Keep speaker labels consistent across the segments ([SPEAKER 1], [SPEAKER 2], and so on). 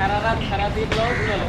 [SPEAKER 1] সারা রাত সারা দিন লোক চলে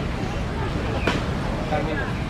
[SPEAKER 1] Gracias.